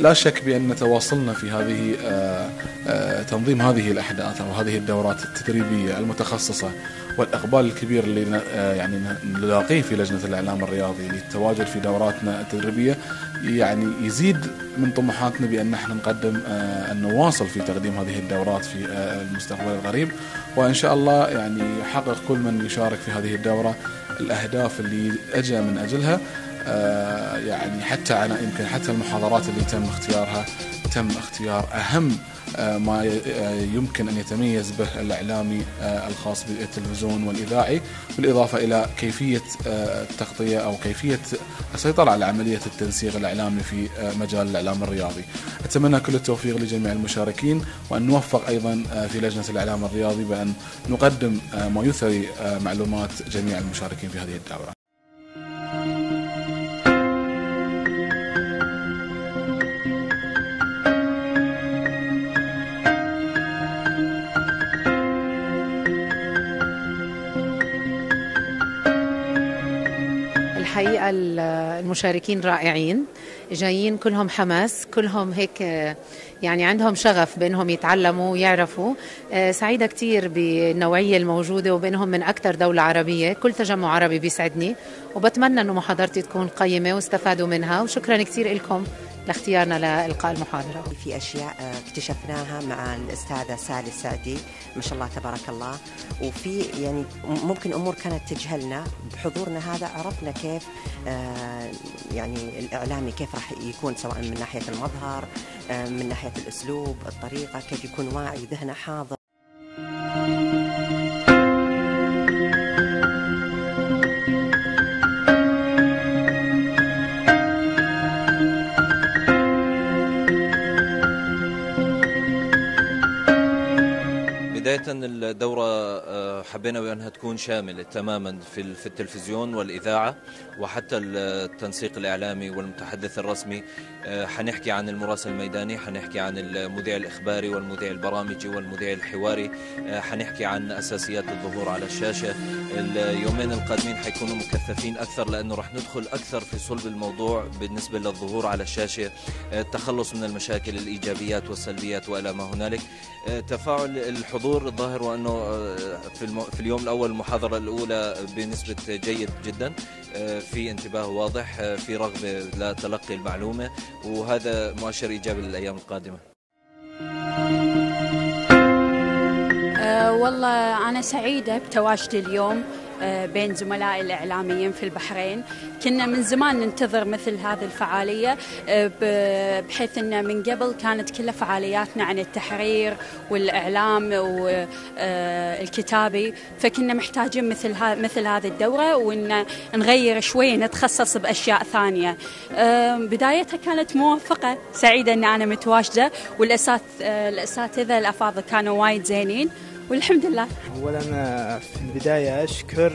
لا شك بأن تواصلنا في هذه تنظيم هذه الأحداث أو هذه الدورات التدريبية المتخصصة والإقبال الكبير اللي يعني نلاقيه في لجنة الإعلام الرياضي للتواجد في دوراتنا التدريبية يعني يزيد من طموحاتنا بأن إحنا نقدم أن نواصل في تقديم هذه الدورات في المستقبل القريب. وإن شاء الله يعني يحقق كل من يشارك في هذه الدورة الأهداف اللي أجى من أجلها. يعني حتى أنا يمكن حتى المحاضرات اللي تم اختيارها تم اختيار أهم ما يمكن أن يتميز به الإعلامي الخاص بالتلفزيون والإذاعي بالإضافة إلى كيفية التغطية أو كيفية السيطرة على عملية التنسيق الإعلامي في مجال الإعلام الرياضي. أتمنى كل التوفيق لجميع المشاركين وأن نوفق أيضا في لجنة الإعلام الرياضي بأن نقدم ما يثري معلومات جميع المشاركين في هذه الدورة. الحقيقة المشاركين رائعين جايين كلهم حماس كلهم هيك يعني عندهم شغف بأنهم يتعلموا ويعرفوا. سعيدة كتير بالنوعية الموجودة وبأنهم من أكثر دولة عربية. كل تجمع عربي بيسعدني وبتمنى أنه محاضرتي تكون قيمة واستفادوا منها. وشكرا كتير لكم لاختيارنا لإلقاء المحاضرة. في أشياء اكتشفناها مع الأستاذة سالي السعدي ما شاء الله تبارك الله. وفي يعني ممكن أمور كانت تجهلنا. بحضورنا هذا عرفنا كيف يعني الإعلامي كيف راح يكون سواء من ناحية المظهر من ناحية الأسلوب الطريقة كيف يكون واعي ذهنه حاضر. بداية الدورة حبينا بأنها تكون شاملة تماما في التلفزيون والإذاعة وحتى التنسيق الإعلامي والمتحدث الرسمي. حنحكي عن المراسل الميداني حنحكي عن المذيع الإخباري والمذيع البرامجي والمذيع الحواري. حنحكي عن أساسيات الظهور على الشاشة. اليومين القادمين حيكونوا مكثفين أكثر لأنه رح ندخل أكثر في صلب الموضوع بالنسبة للظهور على الشاشة. التخلص من المشاكل الإيجابيات والسلبيات وإلى ما هنالك. تفاعل الحضور الظاهر وأنه في, في اليوم الأول المحاضرة الأولى بنسبة جيد جدا في انتباه واضح في رغبة لتلقي المعلومة وهذا مؤشر إيجابي للأيام القادمة. أه والله أنا سعيدة بتواجدي اليوم. بين زملائي الإعلاميين في البحرين. كنا من زمان ننتظر مثل هذه الفعالية بحيث أن من قبل كانت كلها فعالياتنا عن التحرير والإعلام والكتابي فكنا محتاجين مثل مثل هذه الدورة وأن نغير شوي نتخصص بأشياء ثانية. بدايتها كانت موفقة سعيدة أن أنا متواجدة والأساتذة الأفاضل كانوا وايد زينين. والحمد لله. اولا في البداية أشكر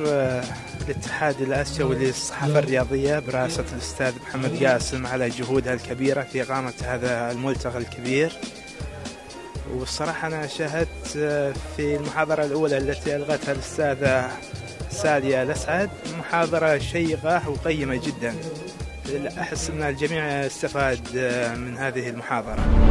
الاتحاد الآسيوي للصحافة الرياضية برئاسه الأستاذ محمد قاسم على جهودها الكبيرة في إقامة هذا الملتقى الكبير. والصراحة أنا شاهدت في المحاضرة الأولى التي ألغتها الأستاذة سالية الأسعد محاضرة شيقة وقيمة جدا. احس أن الجميع استفاد من هذه المحاضرة.